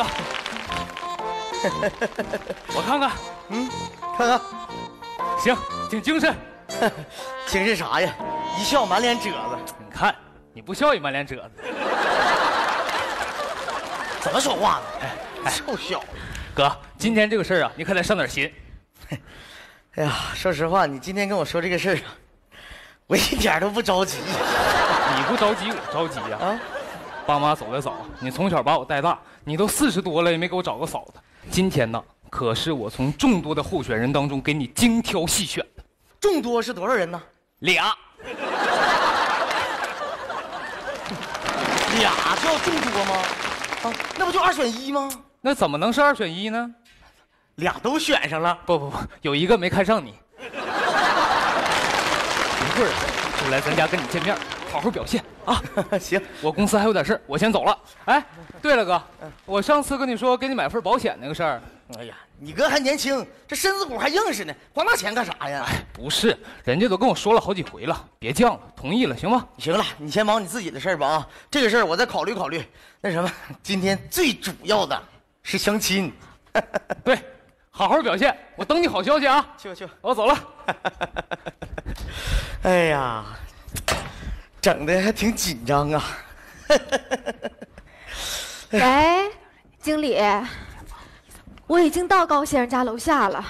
哥，我看看，嗯，看看，行，挺精神。精神啥呀？一笑满脸褶子。你看，你不笑也满脸褶子。怎么说话呢？哎，臭小子。哥，今天这个事儿啊，你可得上点心。哎呀，说实话，你今天跟我说这个事儿啊，我一点都不着急。你不着急，我着急呀。啊，爸妈走的早，你从小把我带大，你都四十多了也没给我找个嫂子。今天呢，可是我从众多的候选人当中给你精挑细选的。众多是多少人呢？俩。俩叫众多吗？啊，那不就二选一吗？那怎么能是二选一呢？俩都选上了。不不不，有一个没看上你。一会儿就来咱家跟你见面，好好表现啊！行，我公司还有点事我先走了。哎，对了哥，我上次跟你说给你买份保险那个事儿。哎呀，你哥还年轻，这身子骨还硬实呢，花那钱干啥呀？哎，不是，人家都跟我说了好几回了，别犟了，同意了，行吗？行了，你先忙你自己的事儿吧啊，这个事儿我再考虑考虑。那什么，今天最主要的是相亲。对，好好表现，我等你好消息啊！去吧去吧，我走了。哎呀，整的还挺紧张啊。喂，经理。我已经到高先生家楼下了。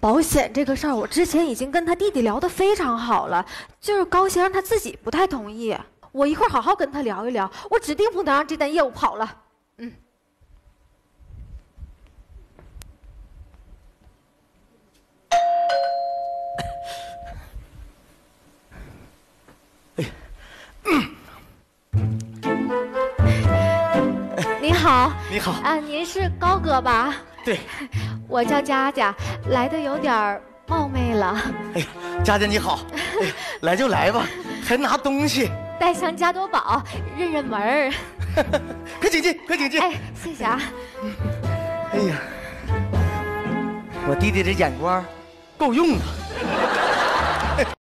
保险这个事儿，我之前已经跟他弟弟聊得非常好了，就是高先生他自己不太同意。我一会儿好好跟他聊一聊，我指定不能让这单业务跑了。嗯。好，你好啊，您是高哥吧？对，我叫佳佳，来的有点冒昧了。哎呀，佳佳你好，来就来吧，还拿东西，带上加多宝，认认门儿。快请进，快请进。哎，谢谢啊。哎呀，我弟弟这眼光够用啊。